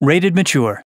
Rated Mature.